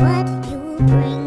what you bring.